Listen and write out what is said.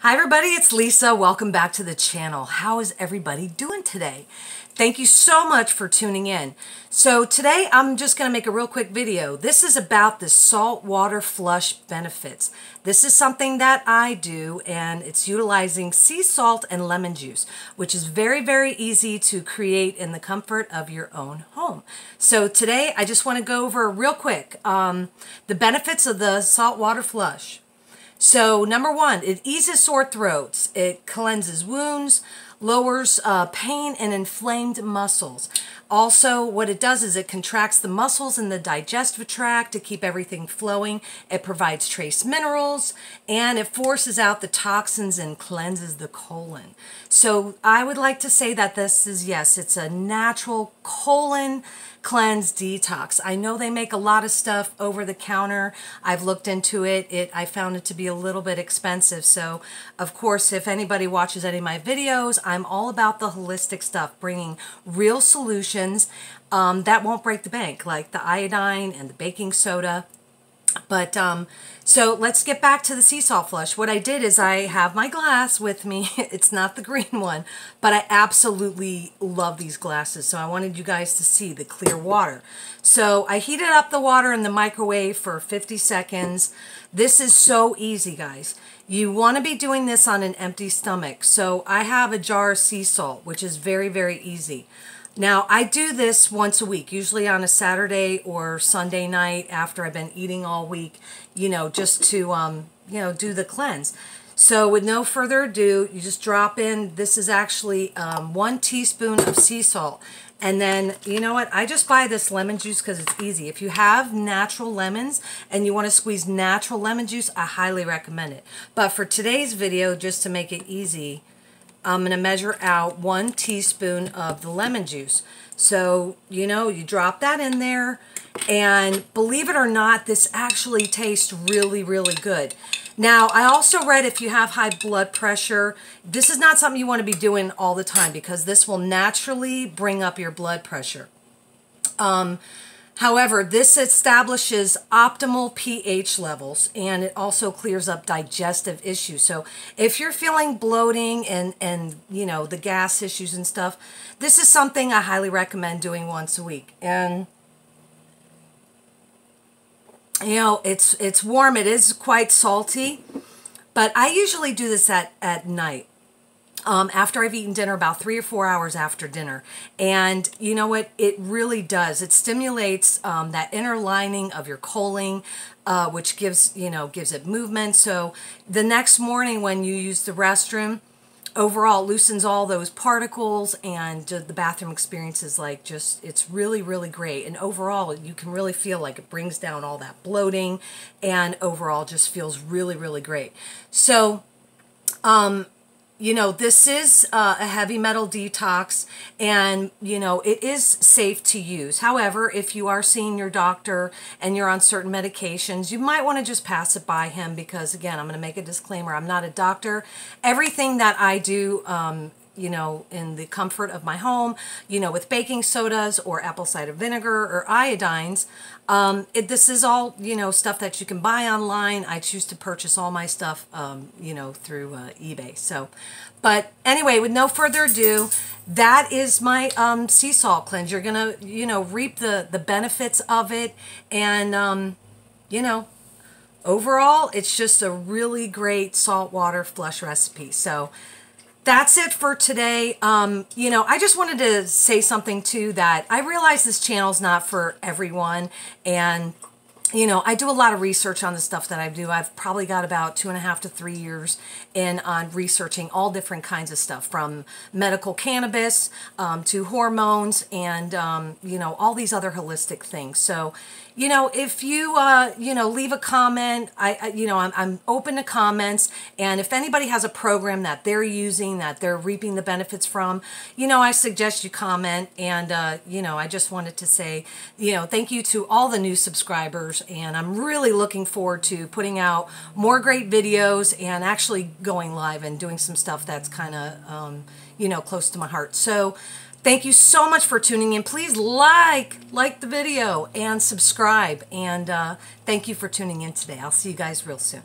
Hi everybody, it's Lisa. Welcome back to the channel. How is everybody doing today? Thank you so much for tuning in. So today I'm just going to make a real quick video. This is about the saltwater flush benefits. This is something that I do and it's utilizing sea salt and lemon juice, which is very, very easy to create in the comfort of your own home. So today I just want to go over real quick um, the benefits of the saltwater flush. So number one, it eases sore throats. It cleanses wounds, lowers uh, pain and inflamed muscles. Also, what it does is it contracts the muscles in the digestive tract to keep everything flowing. It provides trace minerals and it forces out the toxins and cleanses the colon. So I would like to say that this is, yes, it's a natural colon cleanse detox. I know they make a lot of stuff over the counter. I've looked into it. It I found it to be a little bit expensive. So, of course, if anybody watches any of my videos, I'm all about the holistic stuff, bringing real solutions um, that won't break the bank, like the iodine and the baking soda. But um, so let's get back to the sea salt flush. What I did is I have my glass with me. it's not the green one, but I absolutely love these glasses. So I wanted you guys to see the clear water. So I heated up the water in the microwave for 50 seconds. This is so easy, guys. You want to be doing this on an empty stomach. So I have a jar of sea salt, which is very, very easy. Now, I do this once a week, usually on a Saturday or Sunday night after I've been eating all week, you know, just to, um, you know, do the cleanse. So with no further ado, you just drop in, this is actually um, one teaspoon of sea salt. And then, you know what, I just buy this lemon juice because it's easy. If you have natural lemons and you want to squeeze natural lemon juice, I highly recommend it. But for today's video, just to make it easy, I'm going to measure out one teaspoon of the lemon juice. So, you know, you drop that in there and believe it or not, this actually tastes really, really good. Now, I also read if you have high blood pressure, this is not something you want to be doing all the time because this will naturally bring up your blood pressure. Um, However, this establishes optimal pH levels and it also clears up digestive issues. So if you're feeling bloating and, and you know, the gas issues and stuff, this is something I highly recommend doing once a week. And you know, it's it's warm. It is quite salty, but I usually do this at, at night um, after I've eaten dinner, about three or four hours after dinner. And you know what? It really does. It stimulates um, that inner lining of your colon, uh, which gives, you know, gives it movement. So the next morning when you use the restroom, overall loosens all those particles and the bathroom experience is like just it's really really great and overall you can really feel like it brings down all that bloating and overall just feels really really great so um you know, this is uh, a heavy metal detox and, you know, it is safe to use. However, if you are seeing your doctor and you're on certain medications, you might want to just pass it by him because, again, I'm going to make a disclaimer. I'm not a doctor. Everything that I do um, you know, in the comfort of my home, you know, with baking sodas or apple cider vinegar or iodines. Um, it, this is all, you know, stuff that you can buy online. I choose to purchase all my stuff, um, you know, through uh, eBay. So, but anyway, with no further ado, that is my um, sea salt cleanse. You're going to, you know, reap the, the benefits of it. And, um, you know, overall, it's just a really great saltwater flush recipe. So, that's it for today. Um, you know, I just wanted to say something too that I realize this channel is not for everyone. And, you know, I do a lot of research on the stuff that I do. I've probably got about two and a half to three years in on researching all different kinds of stuff from medical cannabis um, to hormones and, um, you know, all these other holistic things. So, you know, if you, uh, you know, leave a comment, I, I you know, I'm, I'm open to comments. And if anybody has a program that they're using, that they're reaping the benefits from, you know, I suggest you comment. And, uh, you know, I just wanted to say, you know, thank you to all the new subscribers. And I'm really looking forward to putting out more great videos and actually going live and doing some stuff that's kind of, um, you know, close to my heart. So, Thank you so much for tuning in. Please like, like the video and subscribe. And uh, thank you for tuning in today. I'll see you guys real soon.